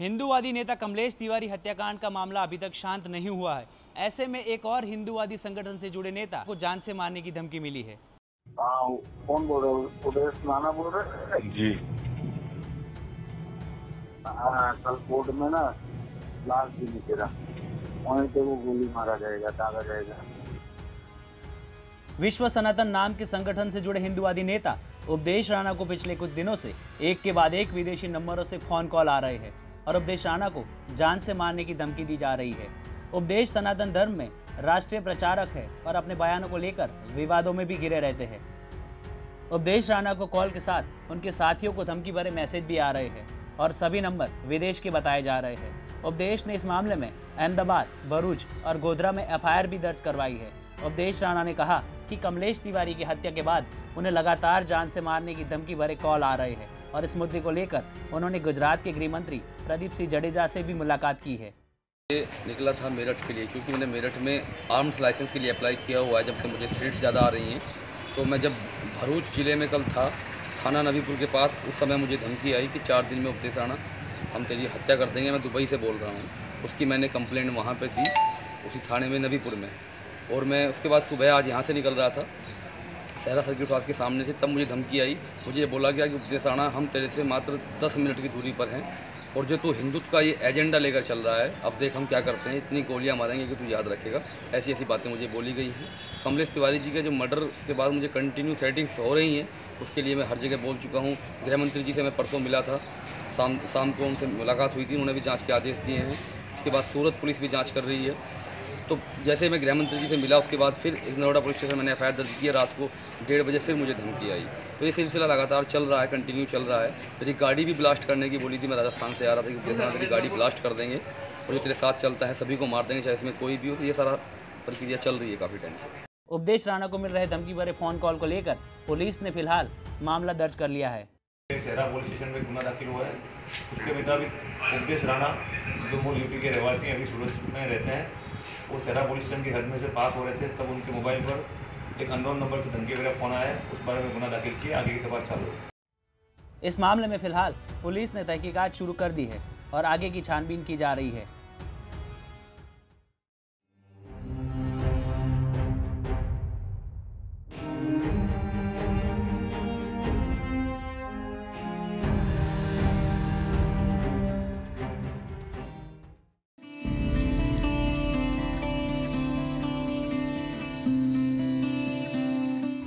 हिंदूवादी नेता कमलेश तिवारी हत्याकांड का मामला अभी तक शांत नहीं हुआ है। ऐसे में एक और हिंदूवादी संगठन से जुड़े नेता को जान से मारने की धमकी मिली है। हाँ कौन बोल रहे हो? उदेश नाना बोल रहे हैं? जी। हाँ कल कोर्ट में ना लाश भी गिरा वहीं पे वो गोली मारा जाएगा दागा जाएगा। विश्व सनातन नाम के संगठन से जुड़े हिंदूवादी नेता उपदेश राणा को पिछले कुछ दिनों से एक के बाद एक विदेशी नंबरों से फ़ोन कॉल आ रहे हैं। और उपदेश राणा को जान से मारने की धमकी दी जा रही है। उपदेश सनातन धर्म में राष्ट्रीय प्रचारक है और अपने बयानों को लेकर विवादों में भी घिरे रहते हैं। उपदेश राणा को कॉल के साथ उनके साथियों को धमकी भरे मैसेज भी आ रहे हैं और सभी नंबर विदेश के बताए जा रहे हैं। उपदेश ने इस मामले में अहमदाबाद, भरूच और गोधरा में एफआईआर भी दर्ज करवाई है। उपदेश राणा ने कहा कि कमलेश तिवारी की हत्या के बाद उन्हें लगातार जान से मारने की धमकी भरे कॉल आ रहे हैं और इस मुद्दे को लेकर उन्होंने गुजरात के गृह मंत्री प्रदीप सिंह जडेजा से भी मुलाकात की है। निकला था मेरठ के लिए, क्योंकि मैंने मेरठ में आर्म्स लाइसेंस के लिए अप्लाई किया हुआ है जब से मुझे थ्रेट्स ज़्यादा आ रही हैं। तो मैं जब भरूच ज़िले में कल था, थाना नबीपुर के पास, उस समय मुझे धमकी आई कि चार दिन में उपदेश आना हम तेरी हत्या कर देंगे, मैं दुबई से बोल रहा हूँ। उसकी मैंने कंप्लेंट वहाँ पर की, उसी थाने में नबीपुर में। और मैं उसके बाद सुबह आज यहाँ से निकल रहा था। सहरा सर्किट हाउस के सामने से तब मुझे धमकी आई। मुझे ये बोला गया कि उपदेश आना, हम तेरे से मात्र दस मिनट की दूरी पर हैं। और जो तू हिंदुत्व का ये एजेंडा लेकर चल रहा है, अब देख हम क्या करते हैं, इतनी गोलियाँ मारेंगे कि तू याद रखेगा। ऐसी ऐसी बातें मुझे बोली गई हैं। कमलेश तिवारी जी के जो मर्डर के बाद मुझे कंटिन्यू थ्रेटिंग्स हो रही हैं, उसके लिए मैं हर जगह बोल चुका हूँ। गृह मंत्री जी से मैं परसों मिला था। शाम शाम को उनसे मुलाकात हुई थी, उन्होंने भी जाँच के आदेश दिए हैं। उसके बाद सूरत पुलिस भी जाँच कर रही है। तो जैसे मैं गृह मंत्री जी से मिला उसके बाद फिर एक नरोडा पुलिस स्टेशन मैंने एफ़ दर्ज किया रात को डेढ़ बजे फिर मुझे धमकी आई। तो ये सिलसिला लगातार चल रहा है कंटिन्यू चल रहा है। मेरी गाड़ी भी ब्लास्ट करने की बोली थी मैं राजस्थान से आ रहा था कि जैसा तेरी गाड़ी ब्लास्ट कर देंगे और जो तेरे साथ चलता है सभी को मार देंगे चाहे इसमें कोई भी हो तो ये सारा प्रक्रिया चल रही है काफ़ी टाइम से। उपदेश राणा को मिल रहे धमकी भरे फ़ोन कॉल को लेकर पुलिस ने फ़िलहाल मामला दर्ज कर लिया है। शहरा पुलिस स्टेशन में गुना दाखिल हुआ है। उसके मुताबिक उपदेश राणा जो मूल यूपी के रहवासी हैं अभी सूरत में रहते हैं। वो सेरा पुलिस स्टेशन की हद में से पास हो रहे थे, तब उनके मोबाइल पर एक अनोन नंबर से धमकी वगैरह फ़ोन आया, उस बारे में गुना दाखिल किया, आगे की तपास चालू है। इस मामले में फ़िलहाल पुलिस ने तहकीकात शुरू कर दी है और आगे की छानबीन की जा रही है।